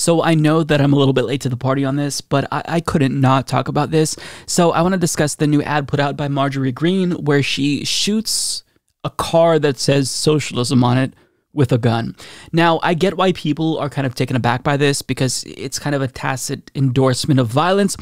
So I know that I'm a little bit late to the party on this, but I, I couldn't not talk about this. So I want to discuss the new ad put out by Marjorie Greene where she shoots a car that says socialism on it with a gun. Now, I get why people are kind of taken aback by this because it's kind of a tacit endorsement of violence,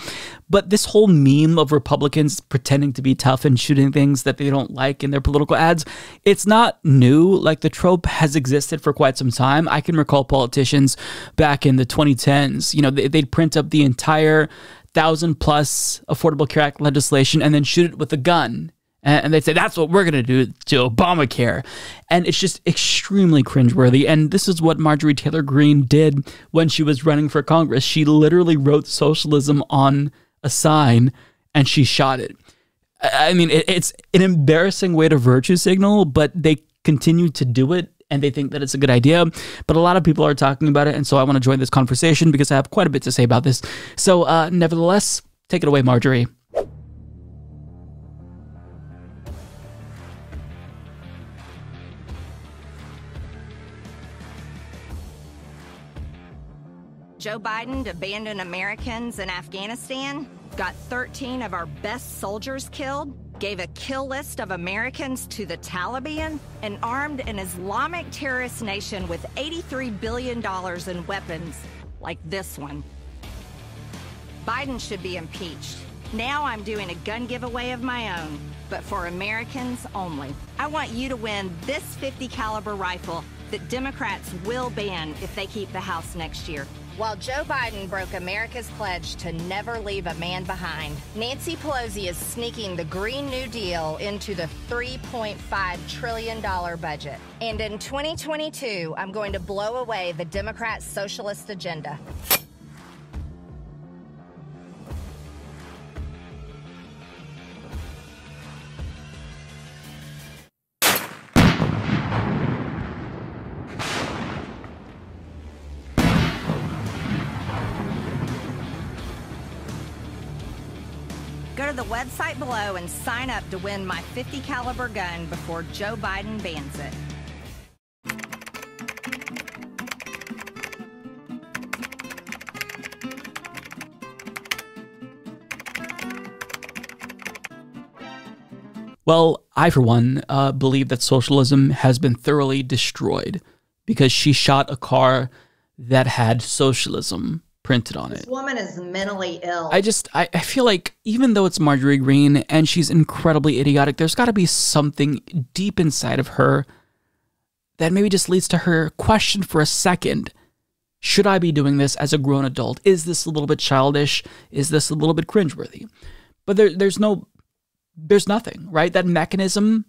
but this whole meme of Republicans pretending to be tough and shooting things that they don't like in their political ads, it's not new. Like the trope has existed for quite some time. I can recall politicians back in the 2010s, you know, they'd print up the entire thousand plus Affordable Care Act legislation and then shoot it with a gun and they'd say that's what we're going to do to Obamacare, and it's just extremely cringeworthy. And this is what Marjorie Taylor Greene did when she was running for Congress. She literally wrote socialism on a sign and she shot it. I mean, it's an embarrassing way to virtue signal, but they continue to do it and they think that it's a good idea. But a lot of people are talking about it, and so I want to join this conversation because I have quite a bit to say about this. So, uh, nevertheless, take it away, Marjorie. Joe Biden abandoned Americans in Afghanistan, got 13 of our best soldiers killed, gave a kill list of Americans to the Taliban, and armed an Islamic terrorist nation with $83 billion in weapons like this one. Biden should be impeached. Now I'm doing a gun giveaway of my own, but for Americans only. I want you to win this 50 caliber rifle that Democrats will ban if they keep the House next year. While Joe Biden broke America's pledge to never leave a man behind, Nancy Pelosi is sneaking the Green New Deal into the $3.5 trillion budget. And in 2022, I'm going to blow away the Democrat socialist agenda. The website below and sign up to win my 50 caliber gun before Joe Biden bans it. Well, I, for one, uh, believe that socialism has been thoroughly destroyed because she shot a car that had socialism printed on This it. This woman is mentally ill. I just, I, I feel like even though it's Marjorie Greene and she's incredibly idiotic, there's got to be something deep inside of her that maybe just leads to her question for a second should I be doing this as a grown adult? Is this a little bit childish? Is this a little bit cringeworthy? But there, there's no, there's nothing, right? That mechanism,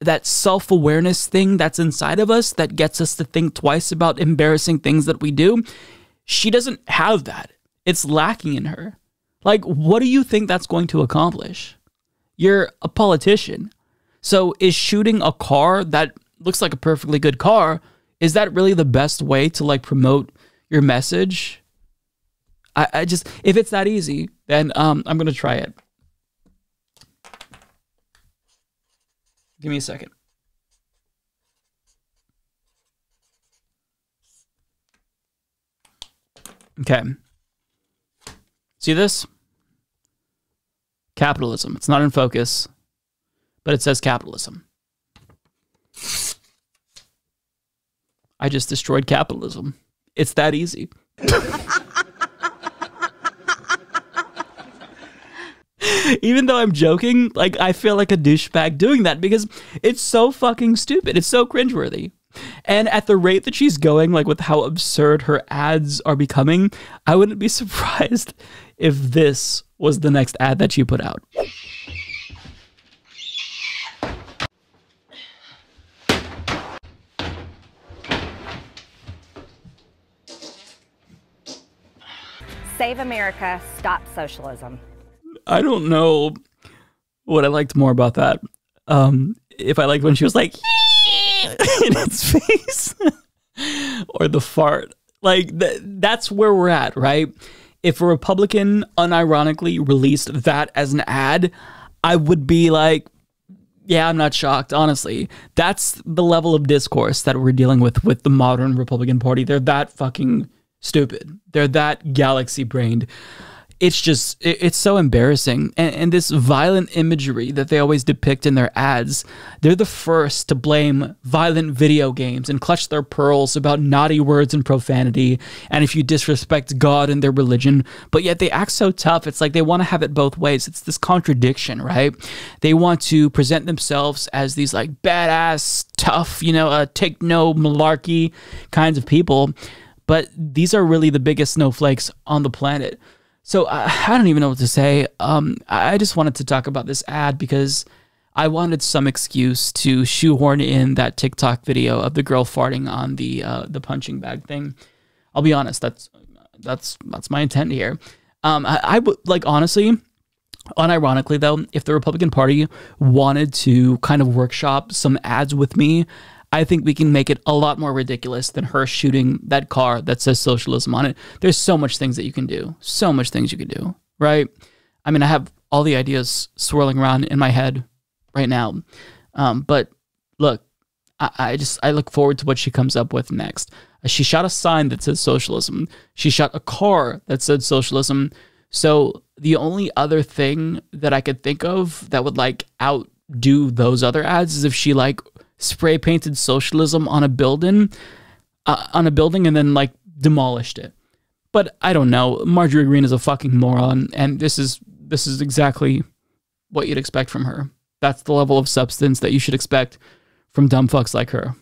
that self awareness thing that's inside of us that gets us to think twice about embarrassing things that we do, she doesn't have that. It's lacking in her. Like, what do you think that's going to accomplish? You're a politician. So, is shooting a car that looks like a perfectly good car, is that really the best way to like promote your message? I, I just, if it's that easy, then um, I'm going to try it. Give me a second. Okay. See this? Capitalism. It's not in focus, but it says capitalism. I just destroyed capitalism. It's that easy. Even though I'm joking, like I feel like a douchebag doing that because it's so fucking stupid. It's so cringeworthy. And at the rate that she's going, like with how absurd her ads are becoming, I wouldn't be surprised if this was the next ad that she put out. Save America, stop socialism. I don't know what I liked more about that. Um, if I liked when she was like in its face or the fart. Like th- that's where we're at, right? If a Republican unironically released that as an ad, I would be like, yeah, I'm not shocked, honestly. That's the level of discourse that we're dealing with with the modern Republican Party. They're that fucking stupid. They're that galaxy brained it's just it's so embarrassing. And, and, this violent imagery that they always depict in their ads they're the first to blame violent video games and clutch their pearls about naughty words and profanity and if you disrespect god and their religion. But yet they act so tough. It's like they want to have it both ways. It's this contradiction right? They want to present themselves as these like badass tough you know uh, take no malarkey kinds of people. But these are really the biggest snowflakes on the planet so I, I don't even know what to say. Um, I just wanted to talk about this ad because I wanted some excuse to shoehorn in that TikTok video of the girl farting on the uh, the punching bag thing. I'll be honest, that's that's that's my intent here. Um, I, I would like honestly, unironically though, if the Republican Party wanted to kind of workshop some ads with me, I think we can make it a lot more ridiculous than her shooting that car that says socialism on it. There's so much things that you can do. So much things you can do, right? I mean, I have all the ideas swirling around in my head right now. Um, but look, I, I just I look forward to what she comes up with next. She shot a sign that says socialism. She shot a car that said socialism. So the only other thing that I could think of that would like outdo those other ads is if she like spray painted socialism on a building, uh, on a building, and then like demolished it. But I don't know. Marjorie Greene is a fucking moron, and this is this is exactly what you'd expect from her. That's the level of substance that you should expect from dumb fucks like her.